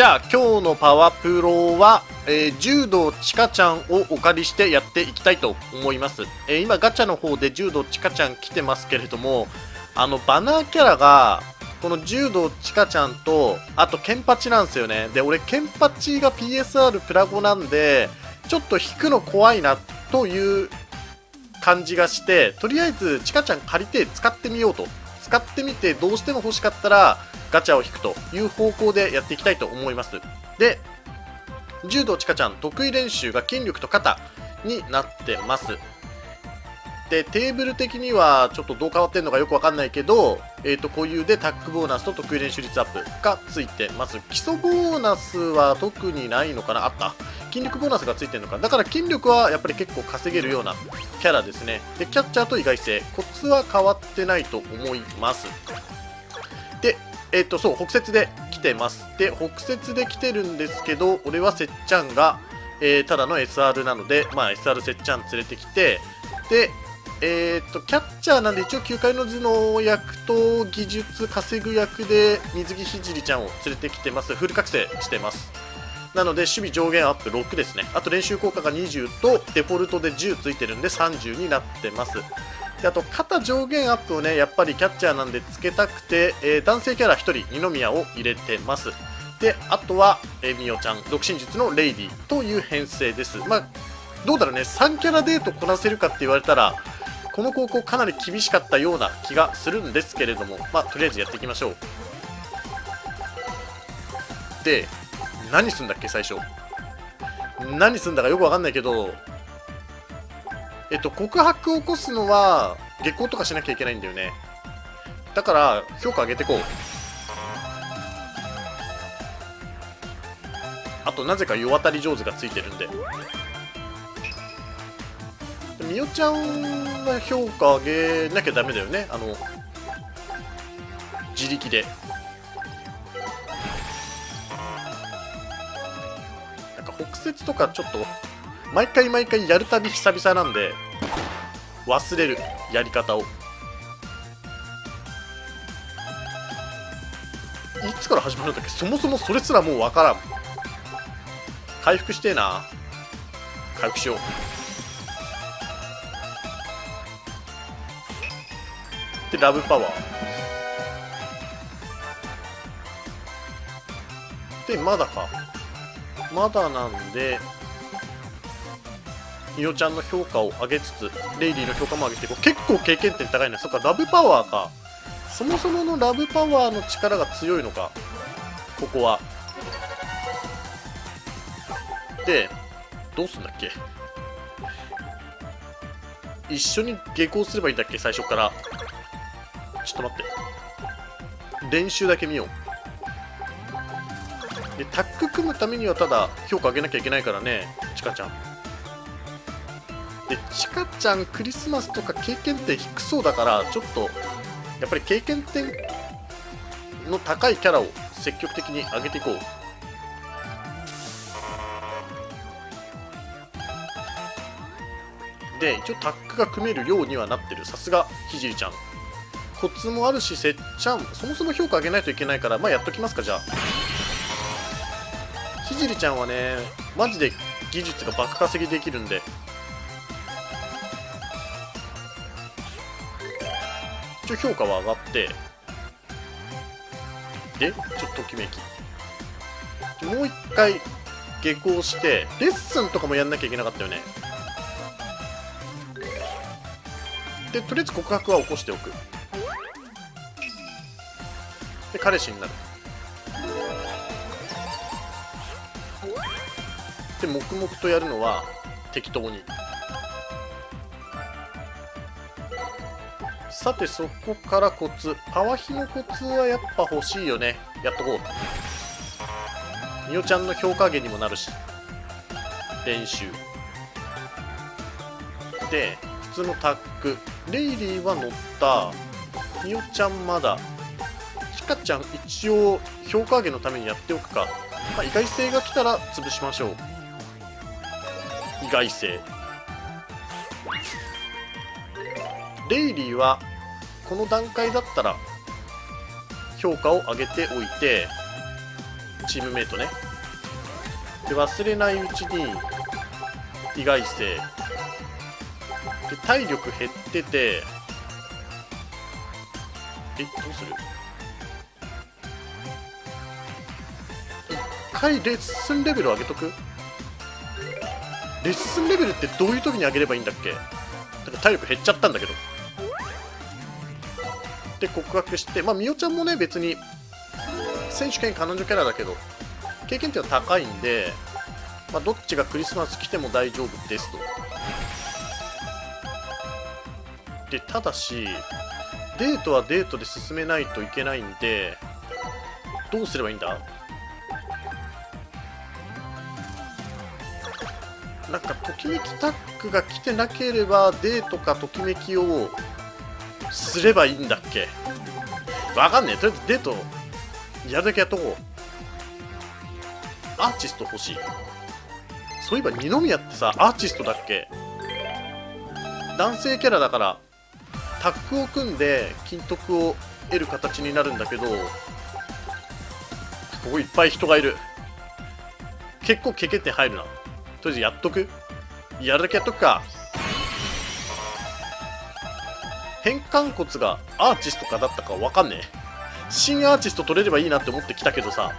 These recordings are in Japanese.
じゃあ今日のパワプロは、えー、柔道ちかちゃんをお借りしてやっていきたいと思います、えー、今ガチャの方で柔道ちかちゃん来てますけれどもあのバナーキャラがこの柔道ちかちゃんとあとケンパチなんですよね。で俺ケンパチが PSR プラゴなんでちょっと引くの怖いなという感じがしてとりあえずちかちゃん借りて使ってみようと。使ってみてどうしても欲しかったらガチャを引くという方向でやっていきたいと思います。で柔道ちかちゃん得意練習が筋力と肩になってます。でテーブル的にはちょっとどう変わってるのかよくわかんないけど、えー、と固有でタックボーナスと得意練習率アップがついてます。基礎ボーナスは特にないのかな？あった。筋力ボーナスがついてるのか？だから筋力はやっぱり結構稼げるようなキャラですね。でキャッチャーと意外性。コツは変わってないと思います。でえっ、ー、とそう北節で来てます。で北節で来てるんですけど俺はせっちゃんが、えー、ただの SR なのでまあ SR せっちゃん連れてきてでえ、っとキャッチャーなんで一応9回の頭脳役と技術稼ぐ役で水着ひじりちゃんを連れてきてます。フル覚醒してます。なので守備上限アップ6ですね。あと練習効果が20とデフォルトで10ついてるんで30になってます。であと肩上限アップをねやっぱりキャッチャーなんでつけたくて、えー、男性キャラ1人二宮を入れてます。であとは、え、みおちゃん独身術のレイディという編成です。まあどうだろうね3キャラデートこなせるかって言われたらこの高校かなり厳しかったような気がするんですけれどもまあとりあえずやっていきましょう。で何すんだっけ最初。何すんだかよくわかんないけどえっと告白を起こすのは下校とかしなきゃいけないんだよね。だから評価上げてこう。あとなぜか世渡り上手がついてるんで。みおちゃんが評価上げなきゃダメだよね。あの自力で。なんか北節とかちょっと毎回毎回やるたび久々なんで忘れるやり方を。いつから始まるんだっけ？そもそもそれすらもうわからん。回復してえな。回復しよう。でラブパワー。でまだか。まだなんでみおちゃんの評価を上げつつレイリーの評価も上げていこう。結構経験点高いね。そっかラブパワーか。そもそものラブパワーの力が強いのか。ここは。でどうすんだっけ。一緒に下校すればいいんだっけ最初から。ちょっと待って。練習だけ見よう。でタッグ組むためにはただ評価上げなきゃいけないからねちかちゃん。でちかちゃんクリスマスとか経験点低そうだからちょっとやっぱり経験点の高いキャラを積極的に上げていこう。で一応タッグが組めるようにはなってる。さすがひじりちゃん。コツもあるしせっちゃんそもそも評価上げないといけないからまあやっときますかじゃあ。ひじりちゃんはねマジで技術が爆稼ぎできるんで応評価は上がってでちょっとときめき。もう一回下校してレッスンとかもやんなきゃいけなかったよね。でとりあえず告白は起こしておく。で彼氏になる。で黙々とやるのは適当に。さてそこからコツパワヒのコツはやっぱ欲しいよね。やっとこう。みおちゃんの評価上げにもなるし。練習。で普通のタック。レイリーは乗った。みおちゃんまだ。かちゃん一応評価上げのためにやっておくか、まあ、意外性が来たら潰しましょう。意外性。レイリーはこの段階だったら評価を上げておいてチームメイトね。で忘れないうちに意外性。で体力減っててえどうする？一回レッスンレベル上げとく？レッスンレベルってどういう時に上げればいいんだっけ？だから体力減っちゃったんだけど。で告白してまあみおちゃんもね別に選手権彼女キャラだけど経験値は高いんで、まあ、どっちがクリスマス来ても大丈夫ですと。でただしデートはデートで進めないといけないんでどうすればいいんだ？なんかときめきタッグが来てなければデートかときめきをすればいいんだっけ？わかんねえ。とりあえずデートやるだけやっとこう。アーティスト欲しい。そういえば二宮ってさアーティストだっけ？男性キャラだからタッグを組んで金徳を得る形になるんだけどここいっぱい人がいる。結構ケケって入るな。とりあえずやっとく。やるだけやっとくか。変換骨がアーティストかだったかわかんねえ。新アーティスト取れればいいなって思ってきたけどさ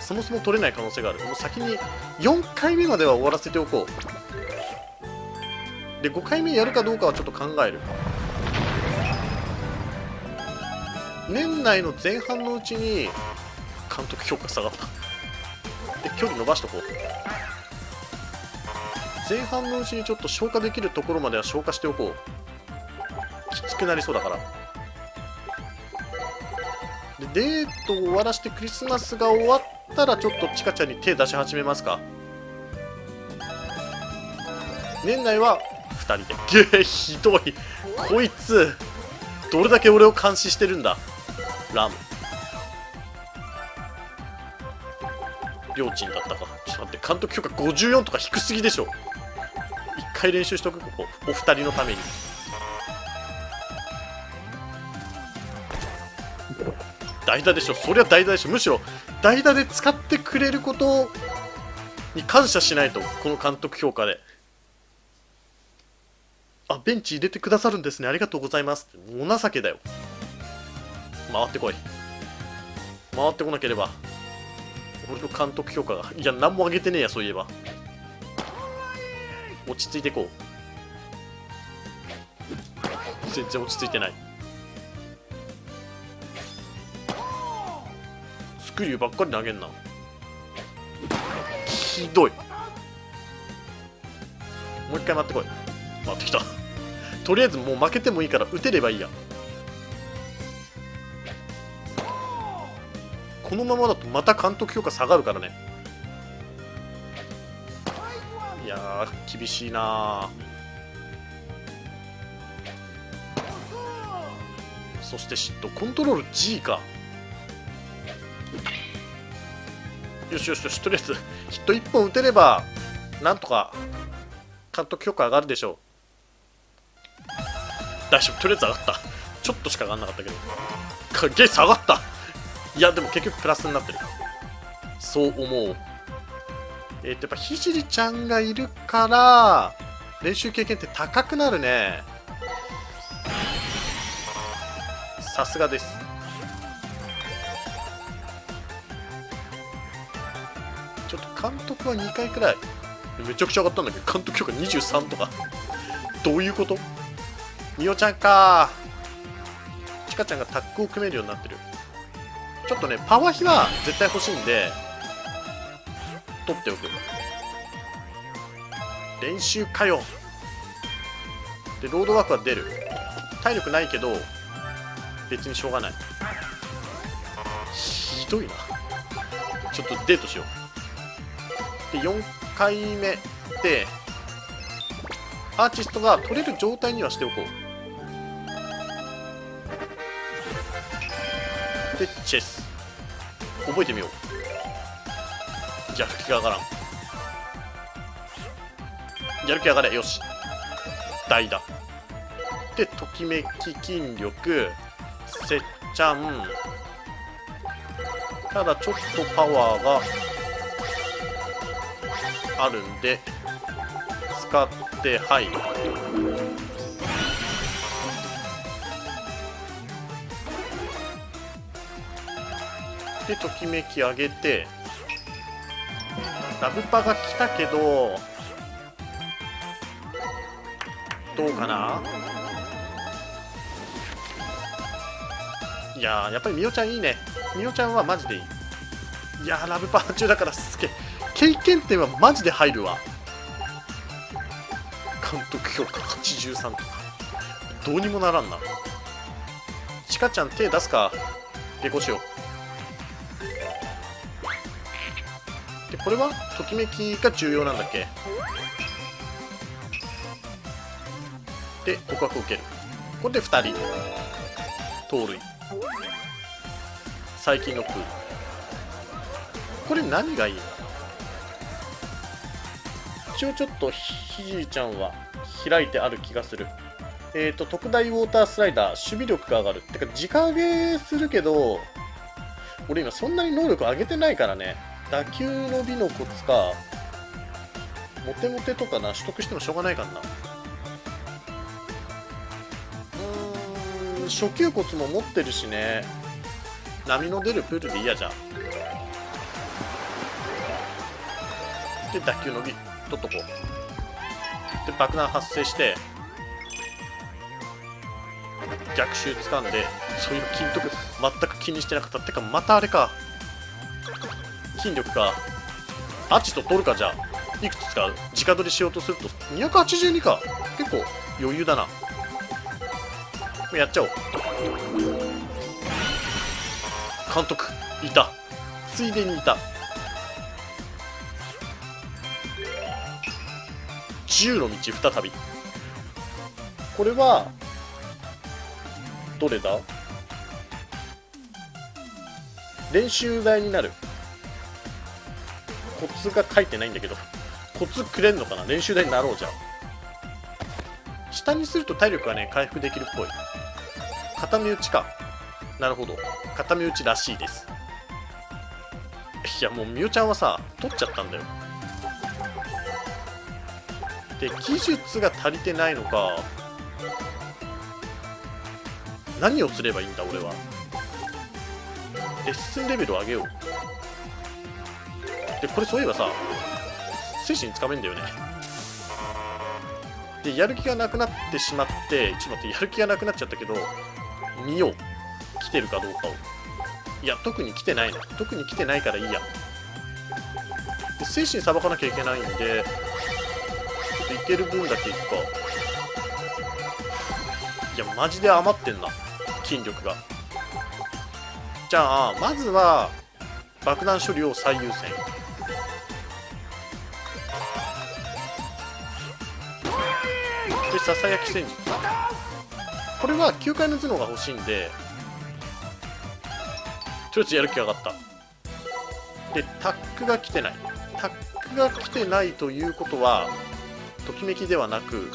そもそも取れない可能性がある。もう先に4回目までは終わらせておこう。で5回目やるかどうかはちょっと考える。年内の前半のうちに監督評価下がった。で距離伸ばしとこう。前半のうちにちょっと消化できるところまでは消化しておこう。くなりそうだから。でデートを終わらしてクリスマスが終わったらちょっとチカちゃんに手出し始めますか。年内は2人で。げえひどい。こいつどれだけ俺を監視してるんだ。ラム。りょーちんだったか。ちょっと待って監督許可54とか低すぎでしょ。一回練習しとく？ここ。お二人のために。代打でしょ。そりゃ代打でしょむしろ代打で使ってくれることに感謝しないとこの監督評価で。あベンチ入れてくださるんですね。ありがとうございます。お情けだよ。回ってこい。回ってこなければ俺の監督評価がいや何も上げてねえやそういえば。落ち着いていこう。全然落ち着いてない。クリューばっかり投げんな。ひどい。もう一回回ってこい。回ってきた。とりあえずもう負けてもいいから打てればいいや。このままだとまた監督評価下がるからね。いや厳しいなそして嫉妬。コントロール G か。よしよしよしとりあえずヒット1本打てればなんとか監督評価上がるでしょう。大丈夫とりあえず上がった。ちょっとしか上がんなかったけど。かげ下がった。いやでも結局プラスになってる。そう思う。えっ、とやっぱひじりちゃんがいるから練習経験って高くなるね。さすがです。は2回くらい。めちゃくちゃ上がったんだけど監督評価23とか。どういうこと？みおちゃんか。ちかちゃんがタッグを組めるようになってる。ちょっとねパワー比は絶対欲しいんで取っておく。練習かよ。でロードワークは出る。体力ないけど別にしょうがない。ひどいな。ちょっとデートしよう。で4回目でアーティストが取れる状態にはしておこう。でチェス。覚えてみよう。やる気が上がらん。やる気上がれ。よし。代打でときめき筋力。せっちゃん。ただちょっとパワーがあるんで使ってはい。でときめき上げてラブパが来たけどどうかな？いやーやっぱりみおちゃんいいね。みおちゃんはマジでいい。いやーラブパー中だからすげえ。経験点はマジで入るわ。監督評価83とか。どうにもならんな。ちかちゃん手出すか？下校しよう。でこれは？ときめきが重要なんだっけ？で告白を受ける。これで2人。盗塁。最近のプール。これ何がいい？の一応ちょっとひじいちゃんは開いてある気がする。えっ、ー、と特大ウォータースライダー守備力が上がる。ってか直上げするけど俺今そんなに能力上げてないからね。打球の美のコツかモテモテとかな取得してもしょうがないからな。うーん初級コツも持ってるしね。波の出るプールでいいやじゃあ。で打球のび。取っとこう。で爆弾発生して逆襲掴んでそういう筋力全く気にしてなかった。ってかまたあれか。筋力かアチと取るかじゃあいくつ使う直取りしようとすると282か。結構余裕だな。やっちゃおう。監督いた。ついでにいた。10の道再びこれはどれだ？練習台になる。コツが書いてないんだけど。コツくれんのかな？練習台になろうじゃん。下にすると体力がね回復できるっぽい。片身打ちか。なるほど。片身打ちらしいです。いやもうみおちゃんはさ取っちゃったんだよ。で技術が足りてないのか何をすればいいんだ俺は。レッスンレベルを上げよう。でこれそういえばさ精神つかめんだよね。でやる気がなくなってしまってちょっと待ってやる気がなくなっちゃったけど見よう。来てるかどうかを。いや特に来てないの。特に来てないからいいや。で精神さばかなきゃいけないんでといける分だけいくか。いやマジで余ってんな。筋力が。じゃあまずは爆弾処理を最優先。でささやき戦術これは9階の頭脳が欲しいんでとりあえずやる気上がった。でタックが来てない。タックが来てないということはときめきではなく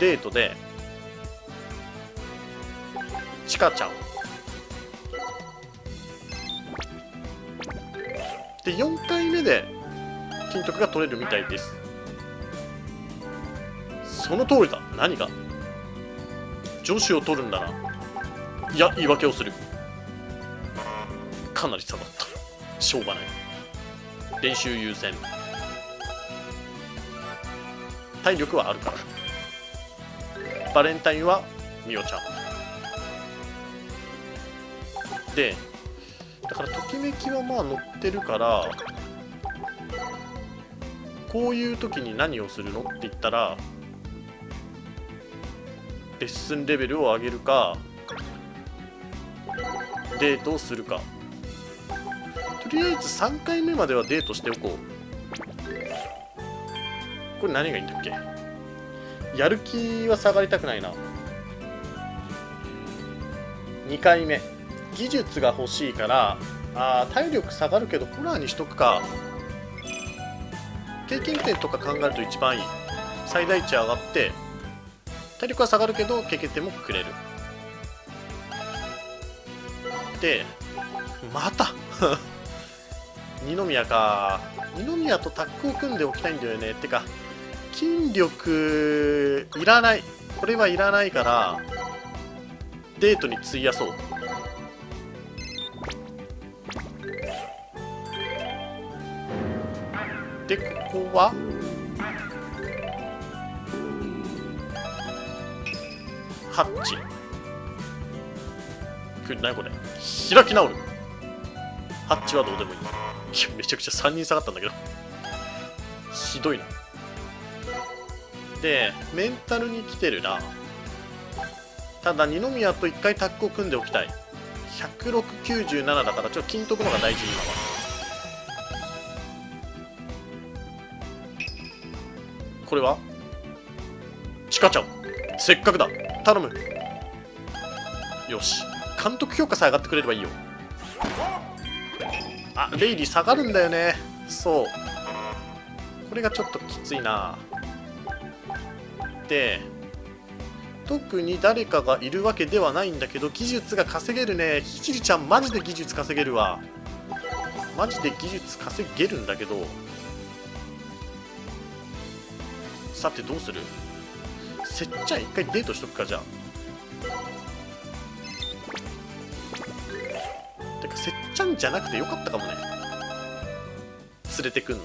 デートでチカちゃんで4回目で金徳が取れるみたいです。その通りだ。何が？女子を取るんだないや言い訳をする。かなり下がった。しょうがない。練習優先。体力はあるから。バレンタインはみおちゃん。でだからときめきはまあ乗ってるからこういう時に何をするのって言ったらレッスンレベルを上げるかデートをするか。とりあえず3回目まではデートしておこう。これ何がいいんだっけ？やる気は下がりたくないな。2回目。技術が欲しいからあ体力下がるけどホラーにしとくか。経験点とか考えると一番いい。最大値上がって体力は下がるけど経験点もくれる。でまた。二宮か。二宮とタッグを組んでおきたいんだよね。ってか筋力いらないこれはいらないからデートに費やそう。でここは？ハッチ。これ何これ？開き直る。ハッチはどうでもいい。めちゃくちゃ3人下がったんだけど。ひどいな。でメンタルに来てるな。ただ二宮と1回タッグを組んでおきたい。10697だからちょっと金とくのが大事今は。これは？チカちゃん。せっかくだ。頼む。よし。監督評価さえ上がってくれればいいよ。あレイリー下がるんだよね。そう。これがちょっときついな。で特に誰かがいるわけではないんだけど技術が稼げるね。ひじりちゃんマジで技術稼げるわ。マジで技術稼げるんだけど。さてどうする？せっちゃん一回デートしとくかじゃあ。てかせっちゃんじゃなくてよかったかもね。連れてくんの。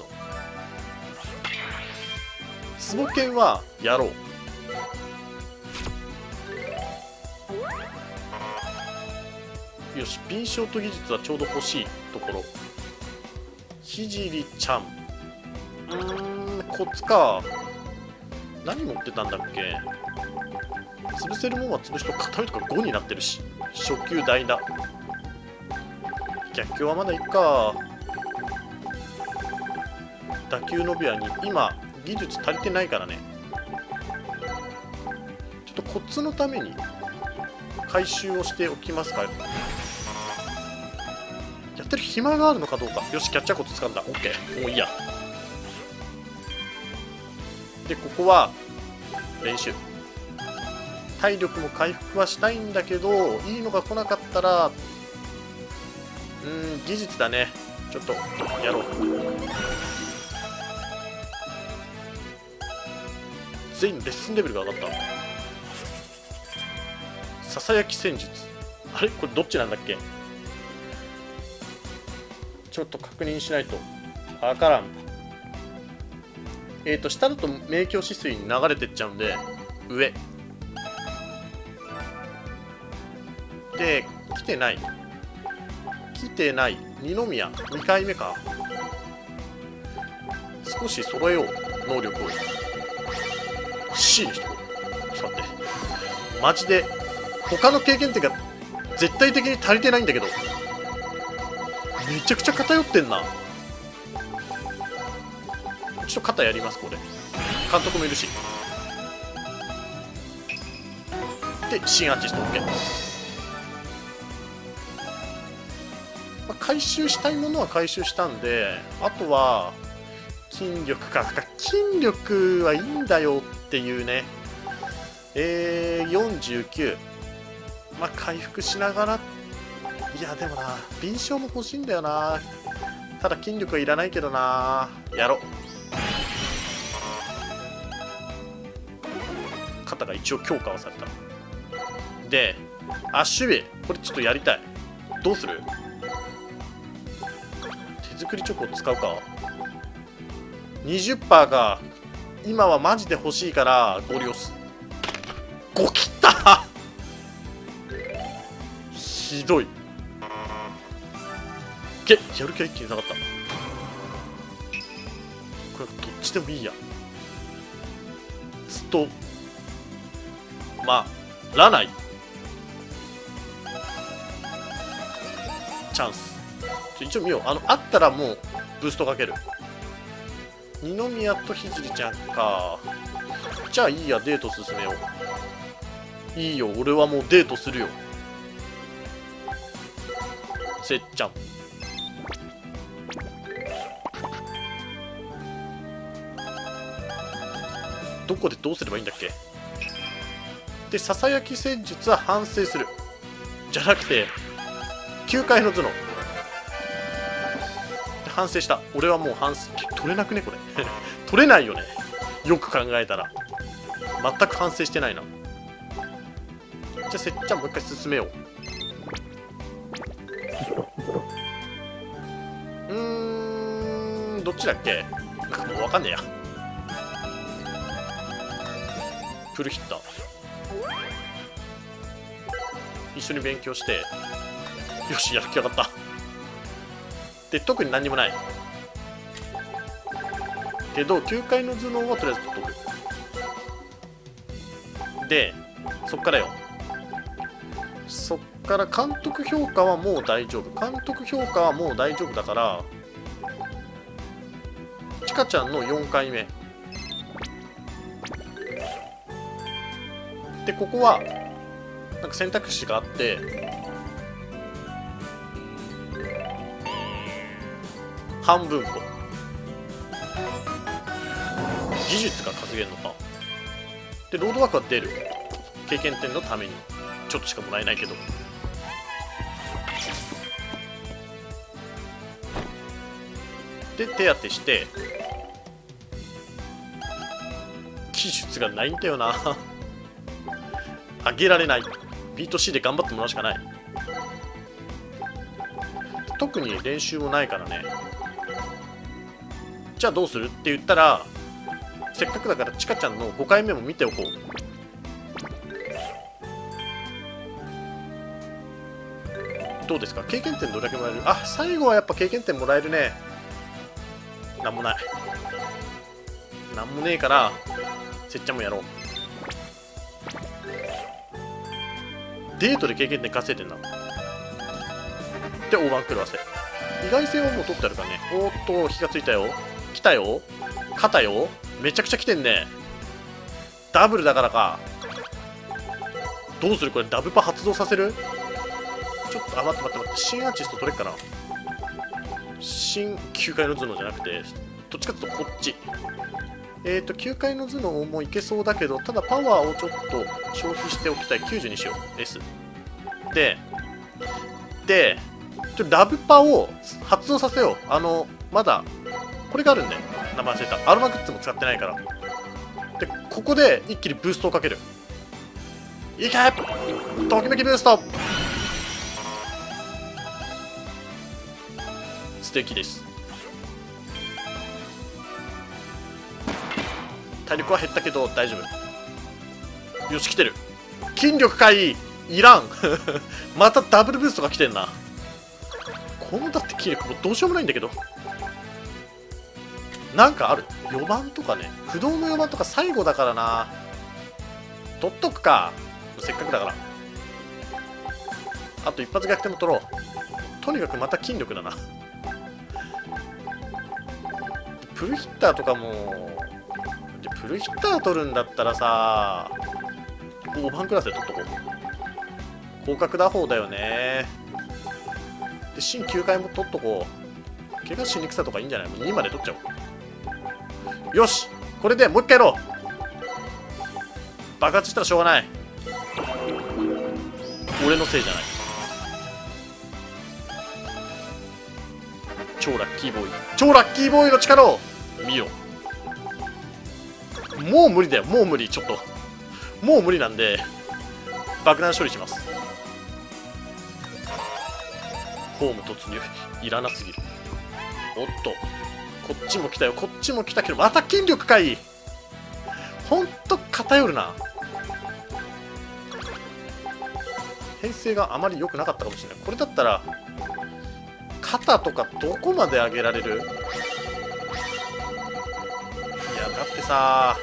ツボケンはやろう。よし敏捷と技術はちょうど欲しいところ。ひじりちゃん。うーん。コツか。何持ってたんだっけ？潰せるもんは潰しと硬いとか5になってるし。初級大だ逆境はまだいっか。打球伸びはに。今技術足りてないからね。ちょっとコツのために回収をしておきますか暇があるのかどうか。よしキャッチャーコツ掴んだ。OK もういいや。でここは練習。体力も回復はしたいんだけどいいのが来なかったらうん技術だね。ちょっとやろう。全員レッスンレベルが上がった。ささやき戦術。あれ？これどっちなんだっけ？ちょっと確認しないと。わからん。えっ、ー、と下だと明鏡止水に流れてっちゃうんで上。で来てない。来てない。二宮。2回目か。少し揃えよう。能力を。C にしとこうちょっと待って。マジで他の経験値が絶対的に足りてないんだけど。めちゃくちゃ偏ってんな。ちょっと肩やりますこれ。監督もいるし。で新アーティスト OK、まあ、回収したいものは回収したんであとは筋力か。筋力はいいんだよっていうね。えー、49まあ回復しながらっていやでもな敏捷も欲しいんだよな。ただ筋力はいらないけどな。やろう。肩が一応強化はされた。でアッシュベイこれちょっとやりたい。どうする？手作りチョコを使うか？20%が今はマジで欲しいからゴリ押す。5切った。ひどい。けやる気は一気に下がった。これどっちでもいいや。ずっとまあらない。チャンス。一応見よう。あのあったらもうブーストかける。二宮とひじりちゃんか。じゃあいいやデート進めよう。いいよ俺はもうデートするよ。せっちゃん。どこでどうすればいいんだっけ？でささやき戦術は反省する。じゃなくて9階の頭脳。反省した。俺はもう反省取れなくね？これ。取れないよね？よく考えたら。全く反省してないな。じゃあせっちゃんもう一回進めよう。うーんどっちだっけ？もう分かんねえや。プルヒッター。一緒に勉強して。よしやる気上がった。で特に何にもない。けど9階の頭脳はとりあえず取っとく。でそっからよ。そっから監督評価はもう大丈夫。監督評価はもう大丈夫だからちかちゃんの4回目。でここはなんか選択肢があって半分こ技術が稼げるのか。でロードワークは出る。経験点のために。ちょっとしかもらえないけど。で手当てして。技術がないんだよな。あげられない。B と C で頑張ってもらうしかない。特に練習もないからね。じゃあどうする？って言ったらせっかくだからちかちゃんの5回目も見ておこう。どうですか？経験点どれだけもらえる？あ最後はやっぱ経験点もらえるね。なんもない。なんもねえからせっちゃんもやろう。デートで経験点稼いでんな。で大番狂わせ。意外性はもう取ってあるからね。おーっと火がついたよ。来たよ。肩よ。めちゃくちゃ来てんね。ダブルだからか。どうするこれ？ダブパ発動させる？ちょっとあ待って待って待って。新アーティスト取れっかな。新9階の頭脳じゃなくてどっちかっていうとこっち。えっ、ー、と9階の頭脳もいけそうだけどただパワーをちょっと消費しておきたい。90にしよう S ででラブパを発動させよう。あのまだこれがあるんだよ名前忘れた。アロマグッズも使ってないから。でここで一気にブーストをかける。いけ！ときめきブースト。素敵です。体力は減ったけど大丈夫。よし来てる。筋力かいいらん。またダブルブーストが来てんな。このだって筋力もどうしようもないんだけど。なんかある。4番とかね。不動の4番とか最後だからな。取っとくか。せっかくだから。あと一発逆転も取ろう。とにかくまた筋力だな。プルヒッターとかもプルヒッター取るんだったらさ5番クラスで取っとこう。広角打法だよね。で新9回も取っとこう。怪我しにくさとかいいんじゃない？もう2まで取っちゃおう。よしこれでもう一回やろう。爆発したらしょうがない。俺のせいじゃない。超ラッキーボーイ。超ラッキーボーイの力を見よ。もう無理だよ。もう無理ちょっと。もう無理なんで爆弾処理します。ホーム突入。いらなすぎる。おっと。こっちも来たよ。こっちも来たけどまた筋力かいほんと偏るな。編成があまり良くなかったかもしれない。これだったら肩とかどこまで上げられる？いやだってさ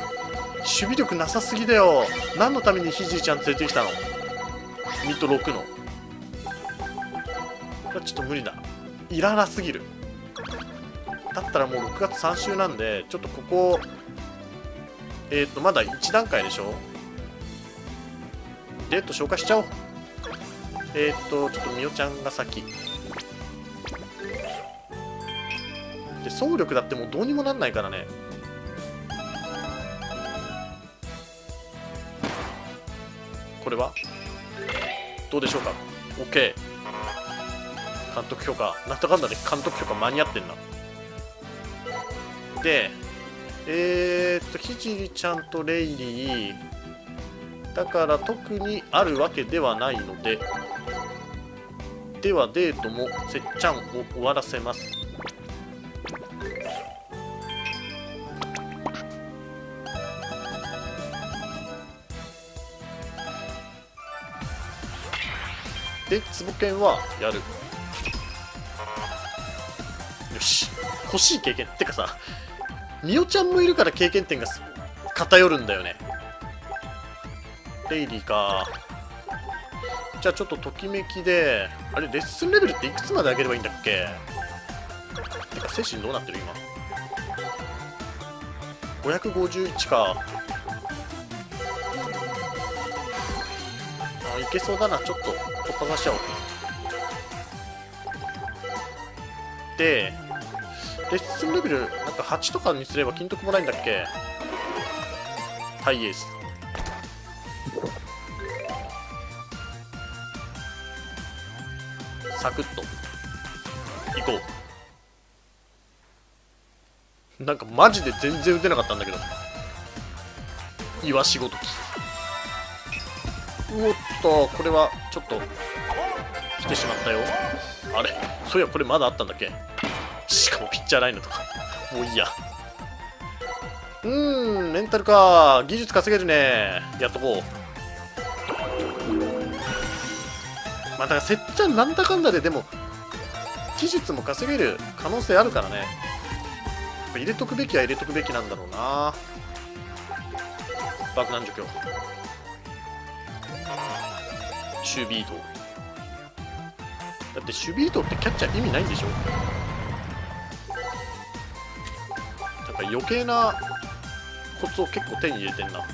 守備力なさすぎだよ。何のためにひじいちゃん連れてきたの？ミッド6の。これちょっと無理だ。いらなすぎる。だったらもう6月3週なんでちょっとここえっ、ー、とまだ1段階でしょ？デート紹介しちゃおう。えっ、ー、とちょっとみおちゃんが先。で総力だってもうどうにもなんないからね。これは？どうでしょうか？OK 監督評価なんとかんだで監督評価間に合ってんな。でえー、っとひじりちゃんとレイリー。だから特にあるわけではないので。ではデートもせっちゃんを終わらせます。でつぼけんはやる。よし。欲しい経験。ってかさみおちゃんもいるから経験点が偏るんだよね。レイリーか。じゃあちょっとときめきであれレッスンレベルっていくつまで上げればいいんだっけ？てか精神どうなってる今？551か。あいけそうだなちょっと。突破させちゃおうでレッスンレベルなんか8とかにすれば金徳もらえんだっけタイエースサクッといこうなんかマジで全然打てなかったんだけどイワシごときおっとこれはちょっと来てしまったよ。あれ？そういやこれまだあったんだっけ？しかもピッチャーラインとかもういいや。うーんメンタルか。技術稼げるね。やっとこう。まあだからせっちゃんなんだかんだででも技術も稼げる可能性あるからね。入れとくべきは入れとくべきなんだろうな。爆弾除去。守備移動。だって守備移動ってキャッチャー意味ないんでしょ？なんか余計なコツを結構手に入れてんな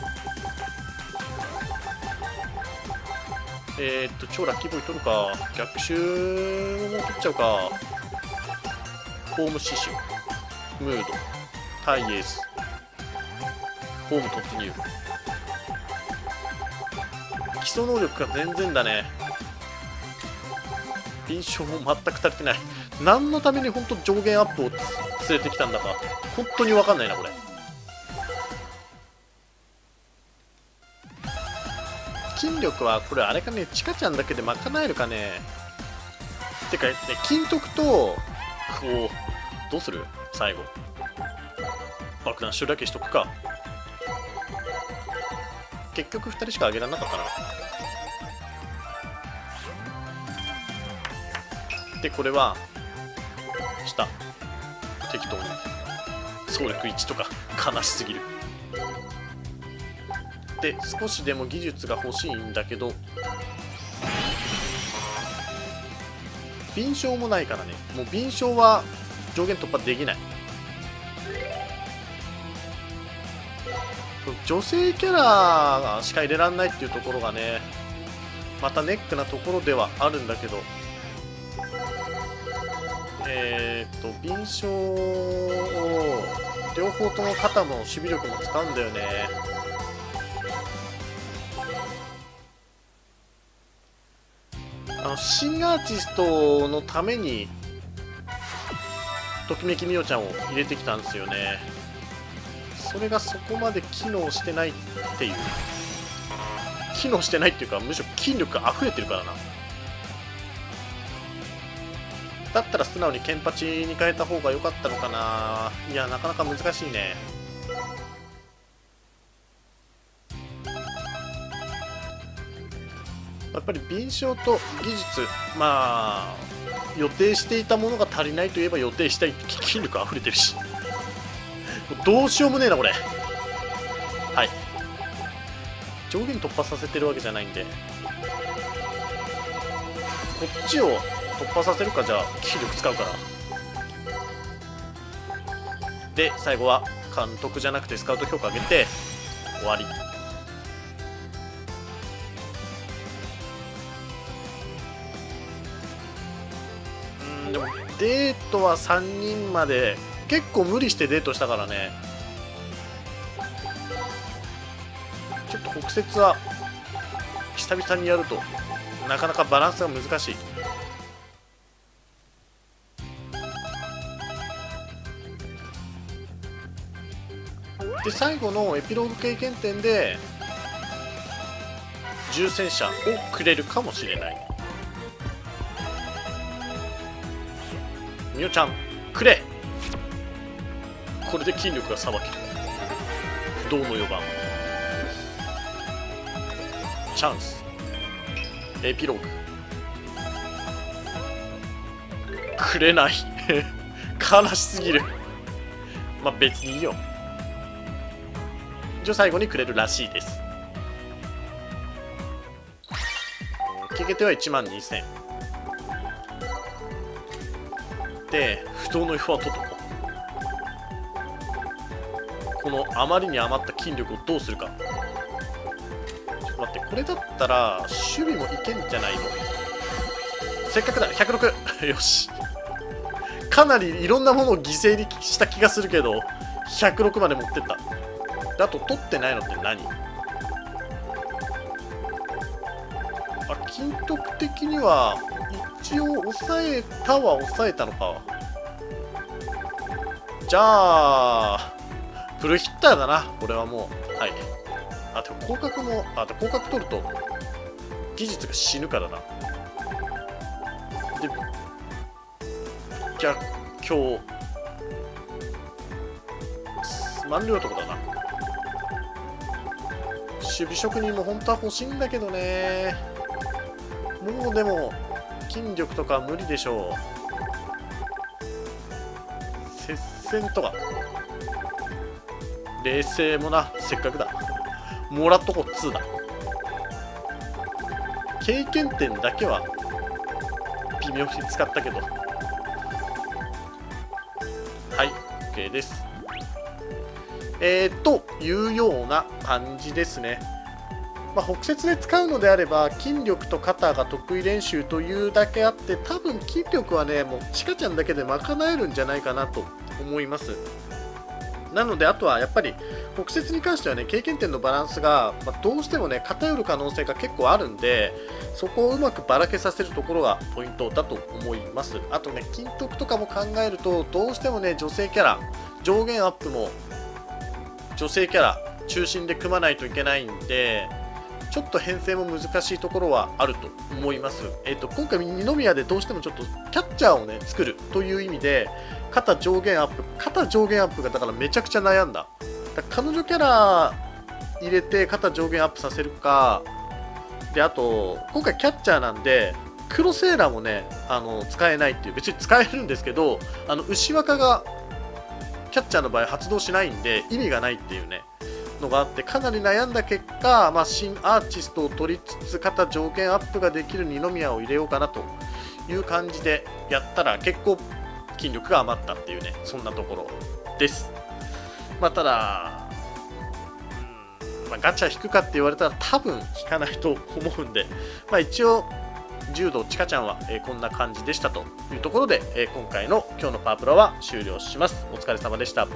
えー、っと、超ラッキーボーイ取るか。逆襲も取っちゃうか。ホーム刺繍。ムード。タイエース。ホーム突入。基礎能力が全然だね。印象も全く足りてない。何のために本当上限アップを連れてきたんだか。本当にわかんないな、これ。筋力はこれあれかねチカちゃんだけで賄えるかねてかね金徳とこうどうする？最後爆弾しだけしとくか結局2人しかあげられなかったなでこれは下適当に。総力1とか悲しすぎる。って少しでも技術が欲しいんだけど敏捷もないからね。もう敏捷は上限突破できない。女性キャラしか入れられないっていうところがねまたネックなところではあるんだけどえー、っと敏捷を両方とも肩も守備力も使うんだよね。あの新アーティストのためにときめきみおちゃんを入れてきたんですよね。それがそこまで機能してないっていう。機能してないっていうかむしろ筋力が溢れてるからな。だったら素直にケンパチに変えた方が良かったのかな。いやなかなか難しいね。やっぱり敏捷と技術まあ予定していたものが足りないといえば予定したい筋力溢れてるし。どうしようもねえなこれ。はい。上限突破させてるわけじゃないんで。こっちを突破させるかじゃあ筋力使うから。で最後は監督じゃなくてスカウト評価上げて終わり。うんでもデートは3人まで結構無理してデートしたからね。ちょっと北節は久々にやるとなかなかバランスが難しい。で最後のエピローグ経験点で重戦車をくれるかもしれない。みおちゃんくれ。これで筋力がさばける。不動の4番チャンス。エピローグ。くれない。悲しすぎる。まあ別にいいよ。一応最後にくれるらしいです。経験点は1万2000で不動の岩は取っとこ。うこのあまりに余った筋力をどうするか。ちょっと待ってこれだったら守備もいけんじゃないの？せっかくだ106 よし。かなりいろんなものを犠牲にした気がするけど106まで持ってった。であと取ってないのって何？あ金徳的には一応抑えたは抑えたのか。じゃあフルヒッターだなこれはもう。はい。あでも広角もあで広角取ると技術が死ぬからなでじゃあ今日満了とこだな。守備職人も本当は欲しいんだけどね。もうでも筋力とか無理でしょう。接戦とか。冷静もなせっかくだ。もらっとこ2だ。経験点だけは微妙に使ったけど。はい OK です。えー、というような感じですね。まあ、北節で使うのであれば筋力と肩が得意練習というだけあって多分筋力はねもうチカちゃんだけで賄えるんじゃないかなと思います。なのであとはやっぱり北節に関してはね経験点のバランスが、ま、どうしてもね偏る可能性が結構あるんでそこをうまくばらけさせるところがポイントだと思います。あとね筋トクとかも考えるとどうしてもね女性キャラ上限アップも女性キャラ中心で組まないといけないんでちょっと編成も難しいところはあると思います。えっ、ー、と、今回、二宮でどうしてもちょっとキャッチャーをね、作るという意味で、肩上限アップ、肩上限アップがだからめちゃくちゃ悩んだ。だ彼女キャラ入れて肩上限アップさせるか、で、あと、今回キャッチャーなんで、黒セーラーもね、あの、使えないっていう、別に使えるんですけど、あの、牛若がキャッチャーの場合発動しないんで、意味がないっていうね。のがあってかなり悩んだ結果、まあ、新アーティストを取りつつ肩条件アップができる二宮を入れようかなという感じでやったら結構筋力が余ったっていうねそんなところです。まあ、ただ、うんまあ、ガチャ引くかって言われたら多分引かないと思うんで、まあ、一応柔道ちかちゃんは、えー、こんな感じでしたというところで、えー、今回の今日のパワープロは終了します。お疲れ様でした。